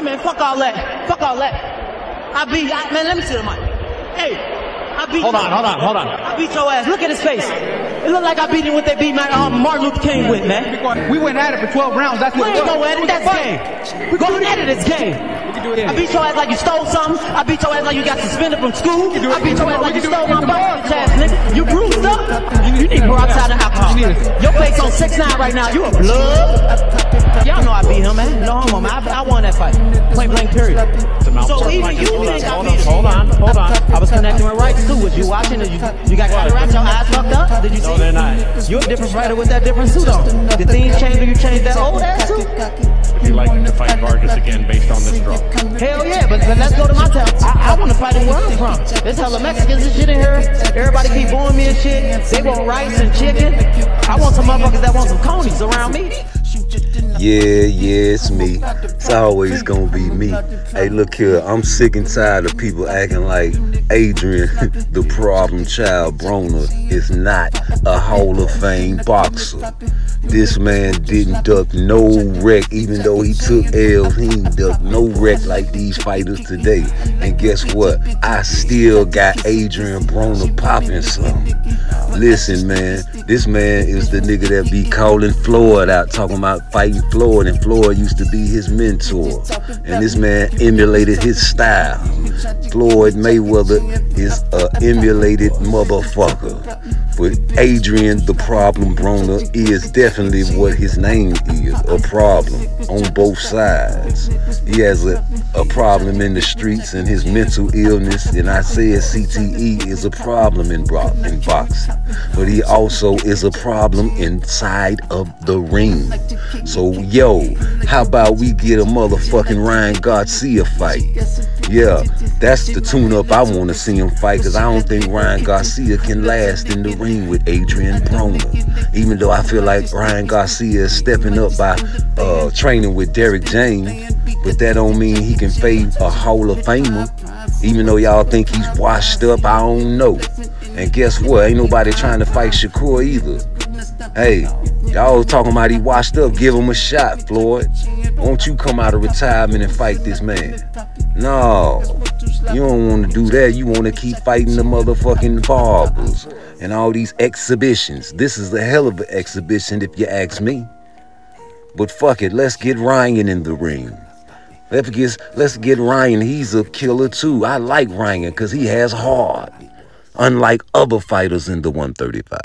Hey man, fuck all that. Fuck all that. I beat, I, man, let me see the mic. Hey, I beat Hold on, hold on, hold on. I beat your ass. Look at his face. It look like I beat him with they beat my, um, Martin Luther King with, man. We went at it for 12 rounds. That's We what ain't it was. go at it, that's game. Going at it, it's game. We can do it I beat your ass like you stole something. I beat your ass like you got suspended from school. can do it. I beat your ass like you stole my bike, ass nigga. You bruised up. You need peroxide and alcohol. You need it. Your face on 6'9 right now. You a blood. Y'all I him, man. No homo, man. I, I won that fight. Point blank period. So even you hold on, think I hold beat on, him. hold on, hold on. I was connecting with rights too. Was you watching? Did you, you got cataracts? Your eyes fucked up? Did you see? No, they're not. You're a different fighter with that different suit on. Did things change or you changed that old ass suit? Would you like to fight Vargas again based on this draw? Hell yeah, but, but let's go to my town. I, I want to fight in where I'm from. There's hella Mexicans and shit in here. Everybody keep booing me and shit. They want rice and chicken. I want some motherfuckers that want some conies around me. Yeah, yeah, it's me. It's always gonna be me. Hey, look here, I'm sick and tired of people acting like Adrien, the problem child Broner, is not a Hall of Fame boxer. This man didn't duck no wreck, even though he took L's, he ain't duck no wreck like these fighters today. And guess what? I still got Adrien Broner popping some. Listen, man, this man is the nigga that be calling Floyd out, talking about fighting Floyd, and Floyd used to be his mentor. And this man emulated his style. Floyd Mayweather is a emulated motherfucker. But Adrien, the problem Broner, is definitely what his name is, a problem on both sides. He has a, a problem in the streets and his mental illness, and I said CTE is a problem in, bro- in boxing. But he also is a problem inside of the ring. So, yo, how about we get a motherfucking Ryan Garcia fight? Yeah, that's the tune up I want to see him fight because I don't think Ryan Garcia can last in the ring with Adrien Broner. Even though I feel like Ryan Garcia is stepping up by uh, training with Derrick James, but that don't mean he can fade a Hall of Famer. Even though y'all think he's washed up, I don't know. And guess what? Ain't nobody trying to fight Shakur either. Hey, y'all talking about he washed up, give him a shot, Floyd. Won't you come out of retirement and fight this man? No, you don't want to do that. You want to keep fighting the motherfucking barbers and all these exhibitions. This is a hell of an exhibition if you ask me. But fuck it, let's get Ryan in the ring. Let's get, let's get Ryan. He's a killer too. I like Ryan because he has heart, unlike other fighters in the 135.